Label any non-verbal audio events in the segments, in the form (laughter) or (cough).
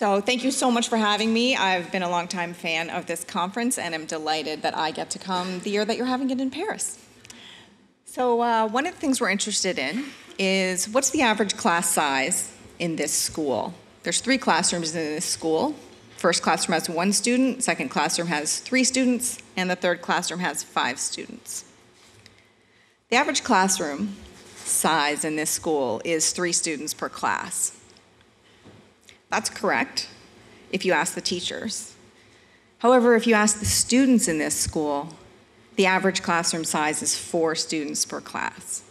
So thank you so much for having me. I've been a longtime fan of this conference and I'm delighted that I get to come the year that you're having it in Paris. So uh, one of the things we're interested in is what's the average class size in this school? There's three classrooms in this school. First classroom has one student, second classroom has three students, and the third classroom has five students. The average classroom size in this school is three students per class. That's correct if you ask the teachers. However, if you ask the students in this school, the average classroom size is four students per class.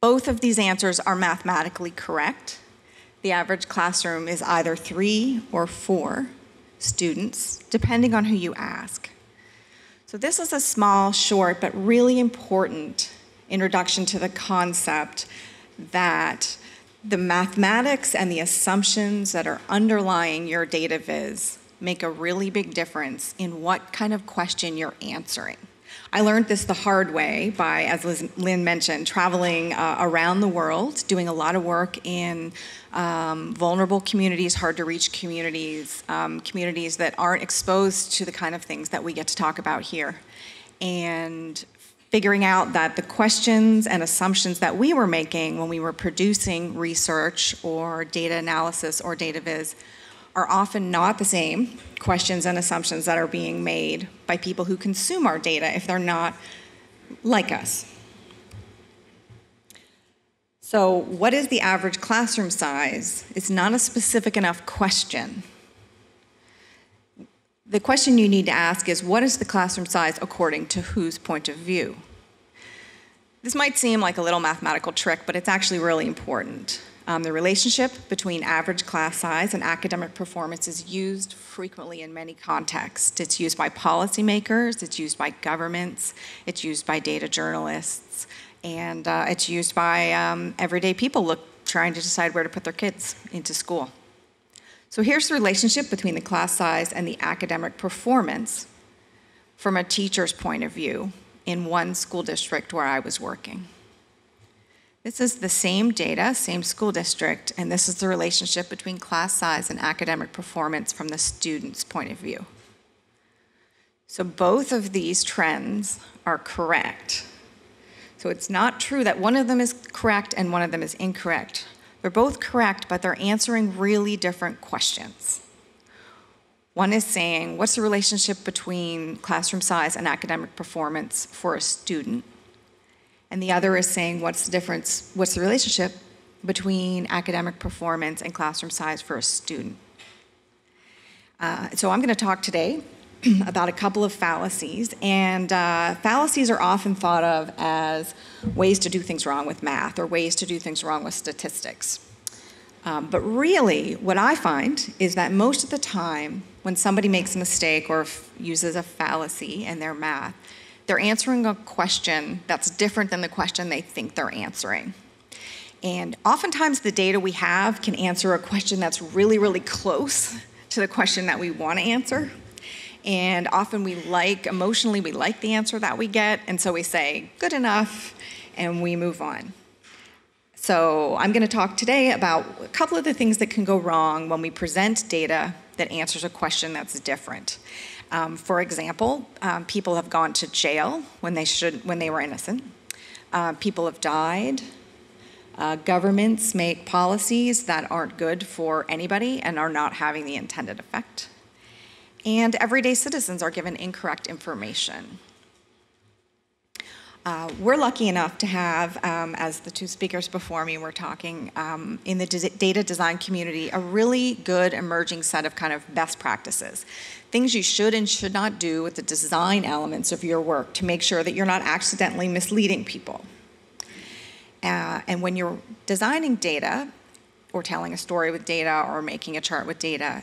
Both of these answers are mathematically correct. The average classroom is either three or four students, depending on who you ask. So this is a small, short, but really important introduction to the concept that the mathematics and the assumptions that are underlying your data viz make a really big difference in what kind of question you're answering. I learned this the hard way by, as Liz, Lynn mentioned, traveling uh, around the world, doing a lot of work in um, vulnerable communities, hard to reach communities, um, communities that aren't exposed to the kind of things that we get to talk about here. And figuring out that the questions and assumptions that we were making when we were producing research or data analysis or data viz are often not the same questions and assumptions that are being made by people who consume our data if they're not like us. So, what is the average classroom size? It's not a specific enough question. The question you need to ask is what is the classroom size according to whose point of view? This might seem like a little mathematical trick, but it's actually really important. Um, the relationship between average class size and academic performance is used frequently in many contexts. It's used by policymakers, it's used by governments, it's used by data journalists, and uh, it's used by um, everyday people look, trying to decide where to put their kids into school. So here's the relationship between the class size and the academic performance from a teacher's point of view in one school district where I was working. This is the same data, same school district, and this is the relationship between class size and academic performance from the student's point of view. So both of these trends are correct. So it's not true that one of them is correct and one of them is incorrect. They're both correct, but they're answering really different questions. One is saying, what's the relationship between classroom size and academic performance for a student? And the other is saying what's the difference, what's the relationship between academic performance and classroom size for a student. Uh, so I'm going to talk today (clears throat) about a couple of fallacies. And uh, fallacies are often thought of as ways to do things wrong with math or ways to do things wrong with statistics. Um, but really, what I find is that most of the time, when somebody makes a mistake or uses a fallacy in their math, they're answering a question that's different than the question they think they're answering. And oftentimes, the data we have can answer a question that's really, really close to the question that we want to answer. And often we like, emotionally, we like the answer that we get, and so we say, good enough, and we move on. So, I'm going to talk today about a couple of the things that can go wrong when we present data that answers a question that's different. Um, for example, um, people have gone to jail when they should when they were innocent. Uh, people have died. Uh, governments make policies that aren't good for anybody and are not having the intended effect. And everyday citizens are given incorrect information. Uh, we're lucky enough to have, um, as the two speakers before me were talking, um, in the data design community, a really good emerging set of kind of best practices. Things you should and should not do with the design elements of your work to make sure that you're not accidentally misleading people. Uh, and when you're designing data, or telling a story with data, or making a chart with data,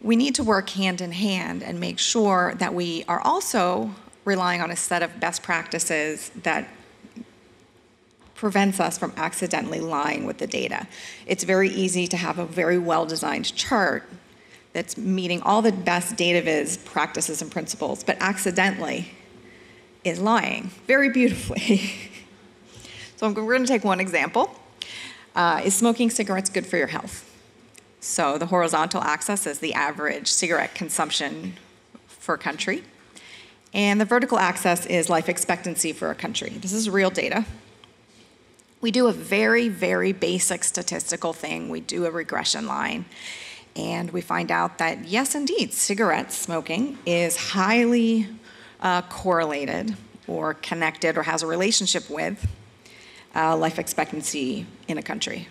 we need to work hand in hand and make sure that we are also relying on a set of best practices that prevents us from accidentally lying with the data. It's very easy to have a very well-designed chart that's meeting all the best data viz practices and principles, but accidentally is lying very beautifully. (laughs) so we're going to take one example. Uh, is smoking cigarettes good for your health? So the horizontal axis is the average cigarette consumption for a country. And the vertical axis is life expectancy for a country. This is real data. We do a very, very basic statistical thing. We do a regression line. And we find out that, yes, indeed, cigarette smoking is highly uh, correlated or connected or has a relationship with uh, life expectancy in a country.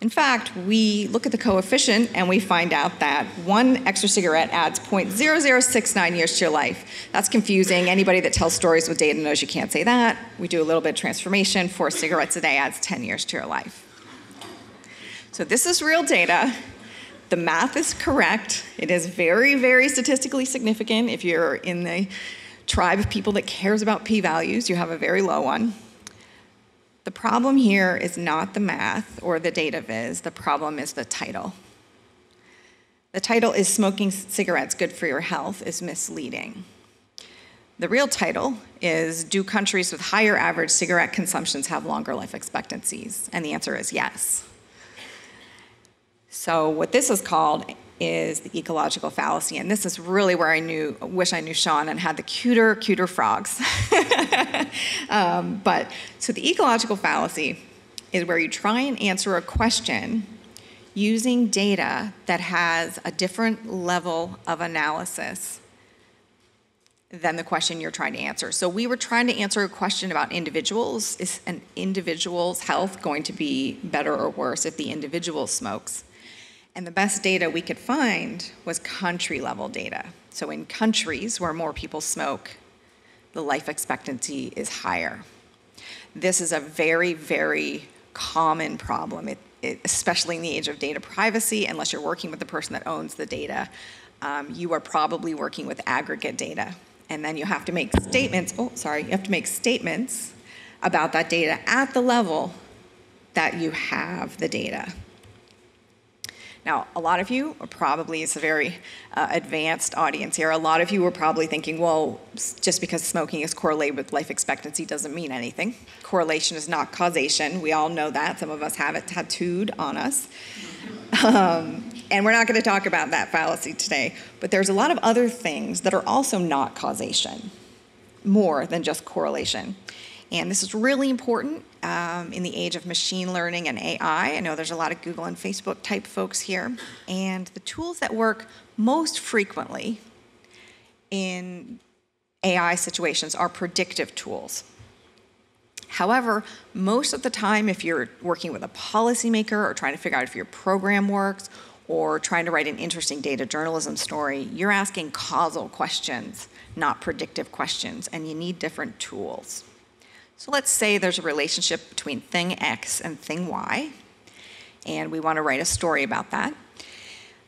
In fact, we look at the coefficient and we find out that one extra cigarette adds 0.0069 years to your life. That's confusing. Anybody that tells stories with data knows you can't say that. We do a little bit of transformation. Four cigarettes a day adds 10 years to your life. So this is real data. The math is correct. It is very, very statistically significant. If you're in the tribe of people that cares about p-values, you have a very low one. The problem here is not the math or the data viz, the problem is the title. The title is Smoking Cigarettes Good for Your Health is misleading. The real title is Do countries with higher average cigarette consumptions have longer life expectancies? And the answer is yes. So, what this is called is the ecological fallacy. And this is really where I knew, wish I knew Sean and had the cuter, cuter frogs. (laughs) um, but so the ecological fallacy is where you try and answer a question using data that has a different level of analysis than the question you're trying to answer. So we were trying to answer a question about individuals. Is an individual's health going to be better or worse if the individual smokes? And the best data we could find was country level data. So in countries where more people smoke, the life expectancy is higher. This is a very, very common problem, it, it, especially in the age of data privacy, unless you're working with the person that owns the data. Um, you are probably working with aggregate data. And then you have to make statements, oh, sorry, you have to make statements about that data at the level that you have the data. Now, a lot of you are probably, it's a very uh, advanced audience here, a lot of you are probably thinking, well, just because smoking is correlated with life expectancy doesn't mean anything. Correlation is not causation. We all know that. Some of us have it tattooed on us. Um, and we're not going to talk about that fallacy today, but there's a lot of other things that are also not causation, more than just correlation. And this is really important um, in the age of machine learning and AI. I know there's a lot of Google and Facebook type folks here. And the tools that work most frequently in AI situations are predictive tools. However, most of the time, if you're working with a policymaker or trying to figure out if your program works or trying to write an interesting data journalism story, you're asking causal questions, not predictive questions, and you need different tools. So let's say there's a relationship between thing X and thing Y, and we want to write a story about that.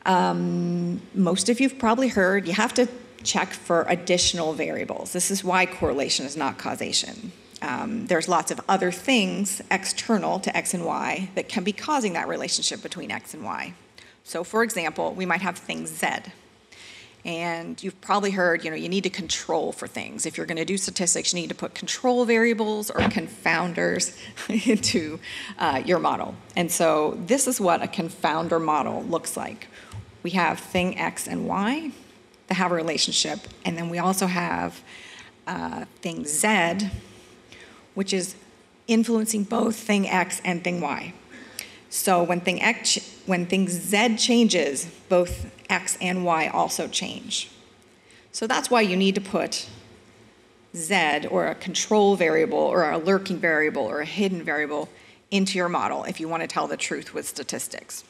Um, most of you've probably heard you have to check for additional variables. This is why correlation is not causation. Um, there's lots of other things external to X and Y that can be causing that relationship between X and Y. So, for example, we might have thing Z. And you've probably heard, you know, you need to control for things. If you're going to do statistics, you need to put control variables or confounders (laughs) into uh, your model. And so this is what a confounder model looks like. We have thing X and Y that have a relationship, and then we also have uh, thing Z, which is influencing both thing X and thing Y. So when thing X, when thing Z changes, both X and Y also change. So that's why you need to put Z or a control variable or a lurking variable or a hidden variable into your model if you want to tell the truth with statistics.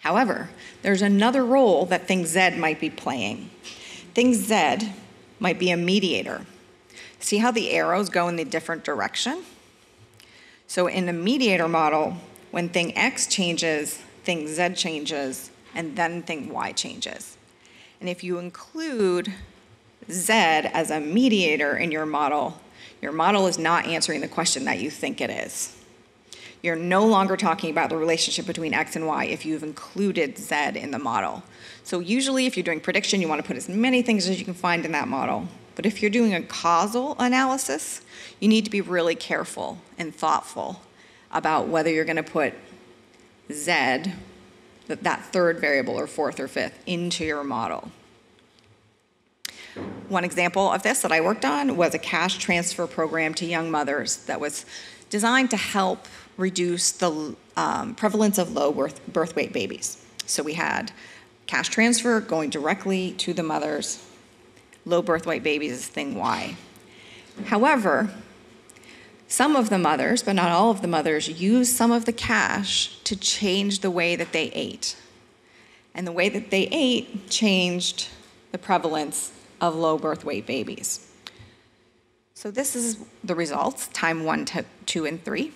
However, there's another role that thing Z might be playing. Thing Z might be a mediator. See how the arrows go in the different direction? So in a mediator model, when thing X changes, thing Z changes, and then thing Y changes. And if you include Z as a mediator in your model, your model is not answering the question that you think it is. You're no longer talking about the relationship between X and Y if you've included Z in the model. So usually if you're doing prediction, you want to put as many things as you can find in that model. But if you're doing a causal analysis, you need to be really careful and thoughtful about whether you're going to put Z that, third variable or fourth or fifth into your model. One example of this that I worked on was a cash transfer program to young mothers that was designed to help reduce the um, prevalence of low birth, birth weight babies. So we had cash transfer going directly to the mothers. Low birth weight babies is thing Y. However, some of the mothers, but not all of the mothers, used some of the cash to change the way that they ate. And the way that they ate changed the prevalence of low birth weight babies. So this is the results, time one, two, and three.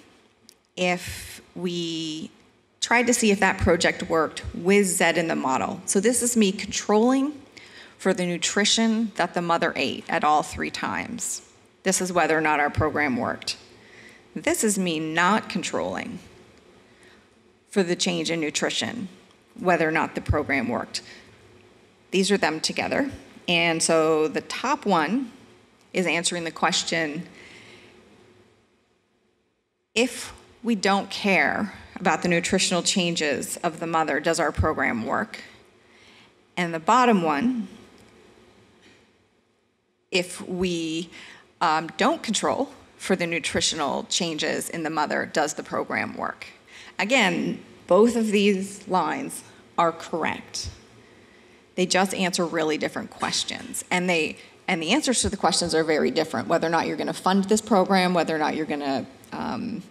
If we tried to see if that project worked with Z in the model. So this is me controlling for the nutrition that the mother ate at all three times. This is whether or not our program worked. This is me not controlling for the change in nutrition, whether or not the program worked. These are them together. And so the top one is answering the question if we don't care about the nutritional changes of the mother, does our program work? And the bottom one, if we um, don't control for the nutritional changes in the mother, does the program work? Again, both of these lines are correct. They just answer really different questions. And they and the answers to the questions are very different, whether or not you're going to fund this program, whether or not you're going to um,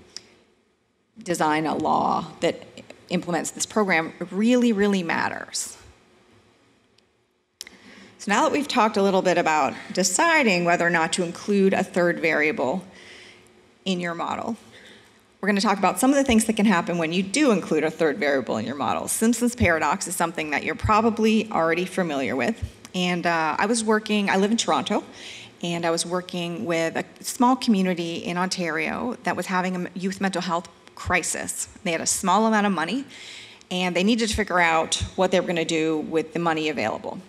design a law that implements this program really, really matters. So now that we've talked a little bit about deciding whether or not to include a third variable in your model, we're going to talk about some of the things that can happen when you do include a third variable in your model. Simpson's paradox is something that you're probably already familiar with. And uh, I was working, I live in Toronto, and I was working with a small community in Ontario that was having a youth mental health crisis. They had a small amount of money, and they needed to figure out what they were going to do with the money available.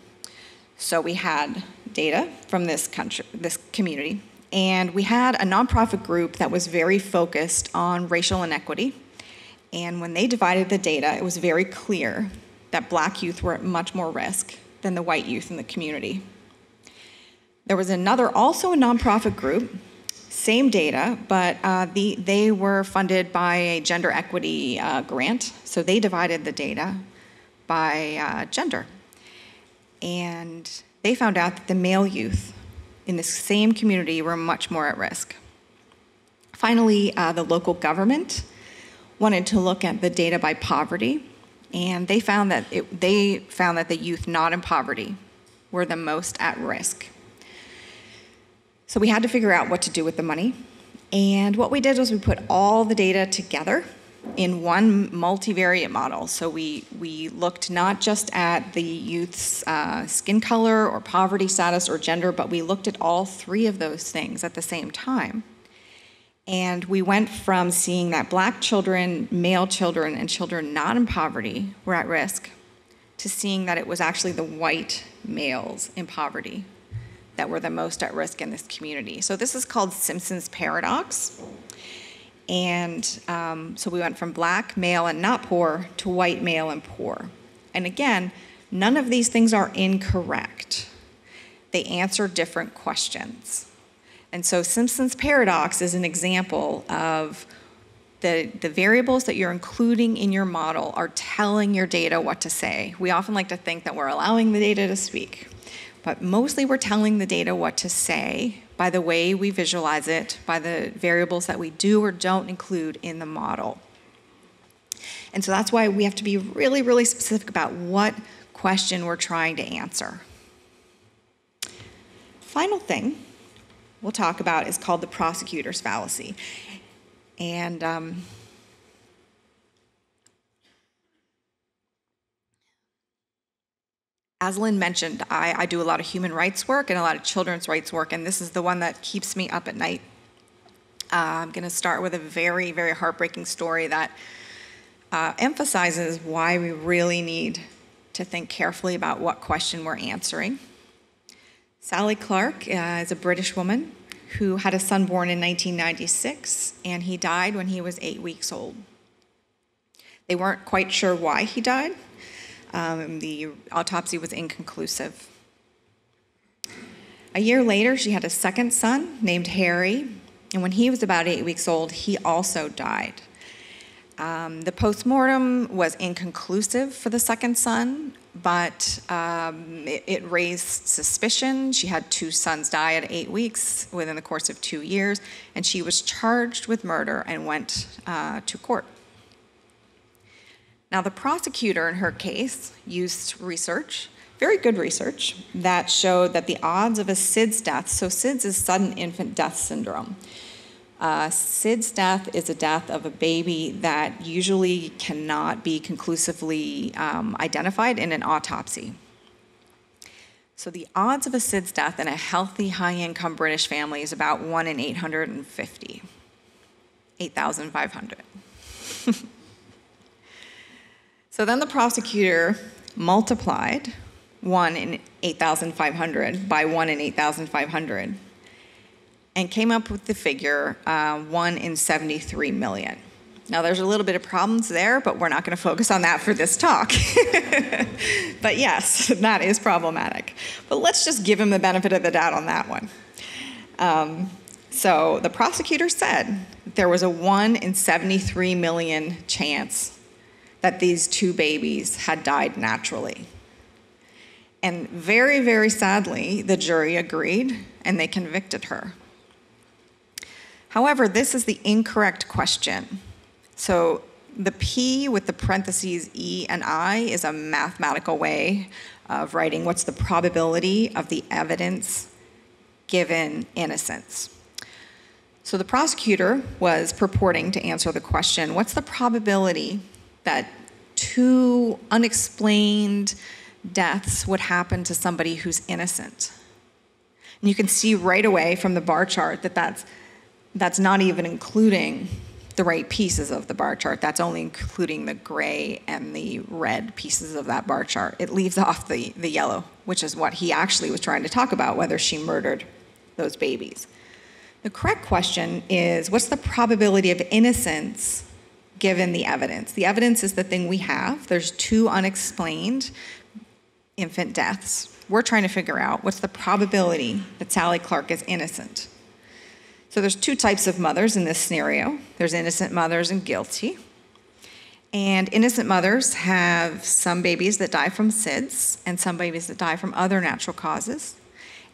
So we had data from this country, this community, and we had a nonprofit group that was very focused on racial inequity. And when they divided the data, it was very clear that black youth were at much more risk than the white youth in the community. There was another, also a nonprofit group, same data, but uh, the, they were funded by a gender equity uh, grant. So they divided the data by uh, gender. And they found out that the male youth in the same community were much more at risk. Finally, uh, the local government wanted to look at the data by poverty, and they found that it, they found that the youth not in poverty were the most at risk. So we had to figure out what to do with the money. And what we did was we put all the data together in one multivariate model. So we, we looked not just at the youth's uh, skin color or poverty status or gender, but we looked at all three of those things at the same time. And we went from seeing that black children, male children, and children not in poverty were at risk to seeing that it was actually the white males in poverty that were the most at risk in this community. So this is called Simpson's paradox. And um, so we went from black, male, and not poor to white, male, and poor. And again, none of these things are incorrect. They answer different questions. And so Simpson's paradox is an example of the, the variables that you're including in your model are telling your data what to say. We often like to think that we're allowing the data to speak, but mostly we're telling the data what to say by the way we visualize it, by the variables that we do or don't include in the model. And so that's why we have to be really, really specific about what question we're trying to answer. Final thing we'll talk about is called the prosecutor's fallacy. And um, as Lynn mentioned, I, I, do a lot of human rights work and a lot of children's rights work, and this is the one that keeps me up at night. Uh, I'm going to start with a very, very heartbreaking story that uh, emphasizes why we really need to think carefully about what question we're answering. Sally Clark uh, is a British woman who had a son born in 1996, and he died when he was eight weeks old. They weren't quite sure why he died. Um, the autopsy was inconclusive. A year later, she had a second son named Harry, and when he was about eight weeks old, he also died. Um, the postmortem was inconclusive for the second son, but um, it, it, raised suspicion. She had two sons die at eight weeks within the course of two years, and she was charged with murder and went uh, to court. Now, the prosecutor in her case used research, very good research, that showed that the odds of a SIDS death, so SIDS is sudden infant death syndrome. Uh, SIDS death is a death of a baby that usually cannot be conclusively um, identified in an autopsy. So the odds of a SIDS death in a healthy, high-income British family is about 1 in 850, 8,500. (laughs) so then the prosecutor multiplied 1 in 8,500 by 1 in 8,500 and came up with the figure uh, 1 in 73 million. Now, there's a little bit of problems there, but we're not going to focus on that for this talk. (laughs) but yes, that is problematic. But let's just give him the benefit of the doubt on that one. Um, so the prosecutor said there was a 1 in 73 million chance that these two babies had died naturally. And very, very sadly, the jury agreed and they convicted her. However, this is the incorrect question. So the P with the parentheses E and I is a mathematical way of writing what's the probability of the evidence given innocence. So the prosecutor was purporting to answer the question what's the probability that two unexplained deaths would happen to somebody who's innocent? And you can see right away from the bar chart that that's that's not even including the right pieces of the bar chart. That's only including the gray and the red pieces of that bar chart. It leaves off the, the yellow, which is what he actually was trying to talk about, whether she murdered those babies. The correct question is what's the probability of innocence given the evidence? The evidence is the thing we have. There's two unexplained infant deaths. We're trying to figure out what's the probability that Sally Clark is innocent. So there's two types of mothers in this scenario. There's innocent mothers and guilty. And innocent mothers have some babies that die from SIDS and some babies that die from other natural causes.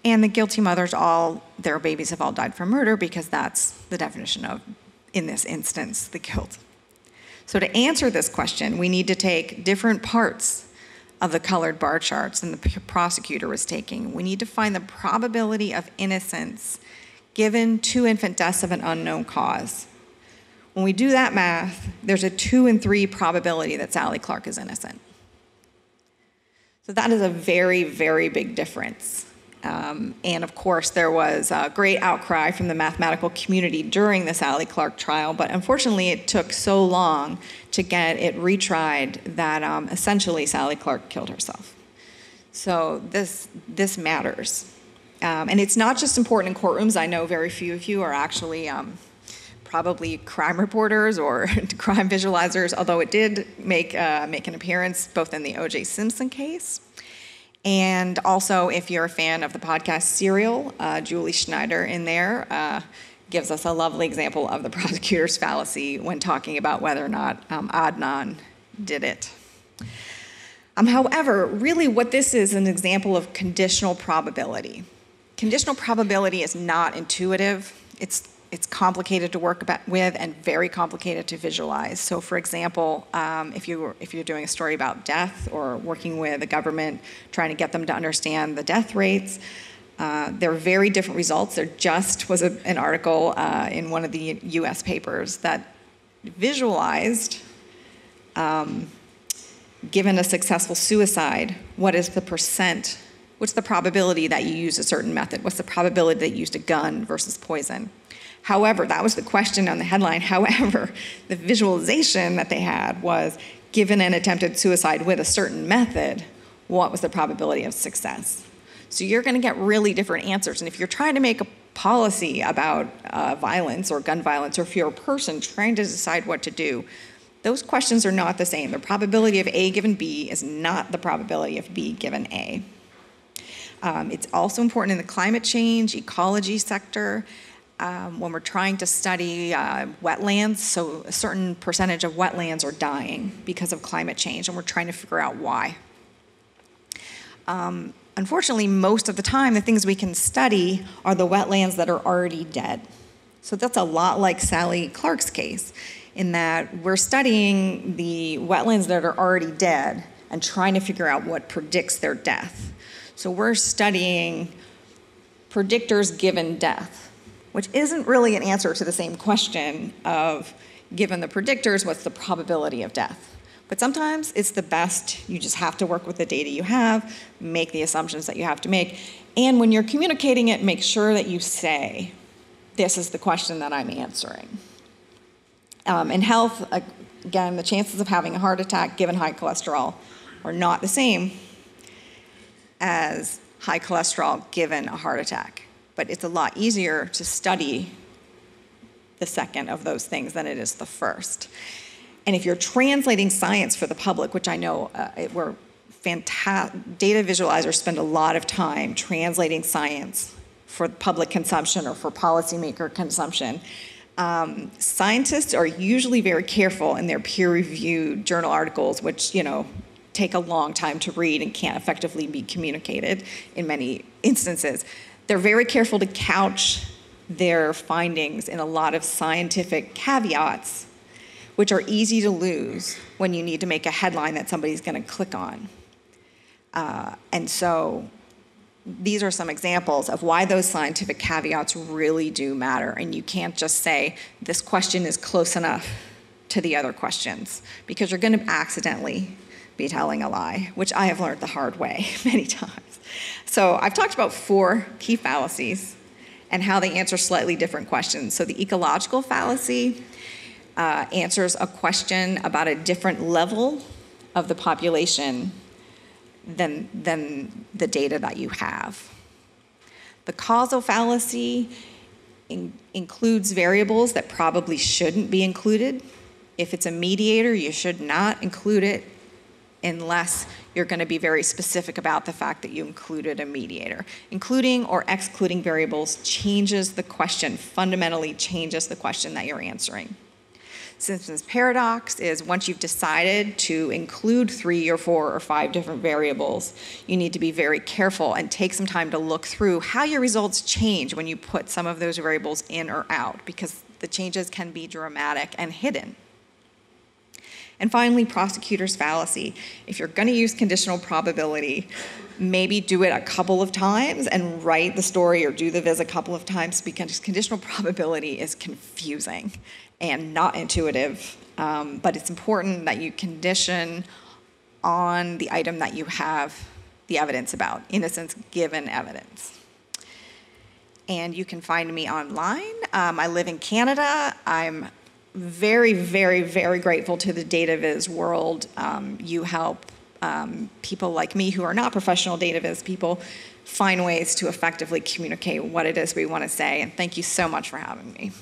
And the guilty mothers, all their babies have all died from murder because that's the definition of, in this instance, the guilt. So to answer this question, we need to take different parts of the colored bar charts and the prosecutor was taking. We need to find the probability of innocence given two infant deaths of an unknown cause. When we do that math, there's a two and three probability that Sally Clark is innocent. So that is a very, very big difference. Um, and of course, there was a great outcry from the mathematical community during the Sally Clark trial, but unfortunately, it took so long to get it retried that um, essentially Sally Clark killed herself. So this, this matters. Um, and it's not just important in courtrooms. I know very few of you are actually um, probably crime reporters or (laughs) crime visualizers, although it did make, uh, make an appearance both in the O.J. Simpson case. And also, if you're a fan of the podcast Serial, uh, Julie Schneider in there uh, gives us a lovely example of the (laughs) prosecutor's fallacy when talking about whether or not um, Adnan did it. Um, however, really, what this is an example of conditional probability. Conditional probability is not intuitive. It's it's complicated to work about, with and very complicated to visualize. So, for example, um, if you if you're doing a story about death or working with a government trying to get them to understand the death rates, uh, they're very different results. There just was a, an article uh, in one of the U.S. papers that visualized. Um, given a successful suicide, what is the percent What's the probability that you use a certain method? What's the probability that you used a gun versus poison? However, that was the question on the headline. However, the visualization that they had was given an attempted suicide with a certain method, what was the probability of success? So you're going to get really different answers. And if you're trying to make a policy about uh, violence or gun violence, or if you're a person trying to decide what to do, Those questions are not the same. The probability of A given B is not the probability of B given A. Um, it's also important in the climate change, ecology sector, um, when we're trying to study uh, wetlands. So, a certain percentage of wetlands are dying because of climate change, and we're trying to figure out why. Um, unfortunately, most of the time, the things we can study are the wetlands that are already dead. So, that's a lot like Sally Clark's case, in that we're studying the wetlands that are already dead and trying to figure out what predicts their death. So, we're studying predictors given death which isn't really an answer to the same question of given the predictors, what's the probability of death? But sometimes it's the best. You just have to work with the data you have, make the assumptions that you have to make. And when you're communicating it, make sure that you say, This is the question that I'm answering. Um, in health, again, the chances of having a heart attack given high cholesterol are not the same as high cholesterol given a heart attack but it's a lot easier to study the second of those things than it is the first. And if you're translating science for the public, which I know uh, it, we're fantastic, data visualizers spend a lot of time translating science for public consumption or for policymaker consumption. Um, scientists are usually very careful in their peer-reviewed journal articles, which you know take a long time to read and can't effectively be communicated in many instances. They're very careful to couch their findings in a lot of scientific caveats, which are easy to lose when you need to make a headline that somebody's going to click on. Uh, and so these are some examples of why those scientific caveats really do matter. And you can't just say, this question is close enough to the other questions, because you're going to accidentally be telling a lie, which I have learned the hard way (laughs) many times. So I've talked about four key fallacies and how they answer slightly different questions. So the ecological fallacy uh, answers a question about a different level of the population than, than the data that you have. The causal fallacy in, includes variables that probably shouldn't be included. If it's a mediator, you should not include it unless you're going to be very specific about the fact that you included a mediator. Including or excluding variables changes the question, fundamentally changes the question that you're answering. Simpson's paradox is once you've decided to include three or four or five different variables, you need to be very careful and take some time to look through how your results change when you put some of those variables in or out because the changes can be dramatic and hidden. And finally, prosecutor's fallacy. If you're going to use conditional probability, maybe do it a couple of times and write the story or do the viz a couple of times because conditional (laughs) probability is confusing and not intuitive. Um, but it's important that you condition on the item that you have the evidence about, in a sense, given evidence. And you can find me online. Um, I live in Canada. I'm very, very, very grateful to the DataViz world. Um, you help um, people like me who are not professional DataViz people find ways to effectively communicate what it is we want to say. And thank you so much for having me.